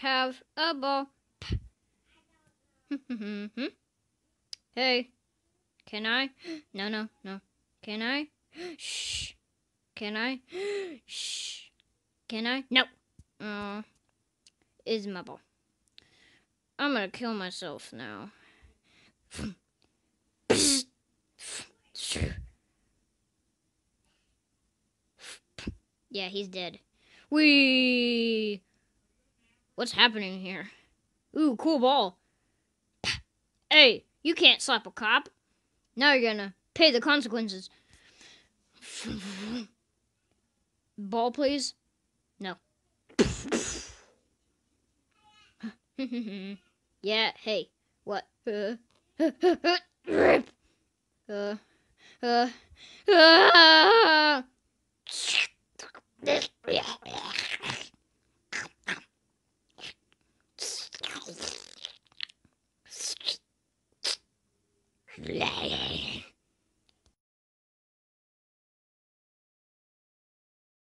have a ball. hey, can I? No, no, no. Can I? Shh. Can I? Shh. Can I? No. Uh, is my ball. I'm gonna kill myself now. Yeah, he's dead. Wee! What's happening here? Ooh, cool ball. Hey, you can't slap a cop. Now you're gonna pay the consequences. Ball, please? No. yeah, hey, what? Uh, uh, uh, uh, 来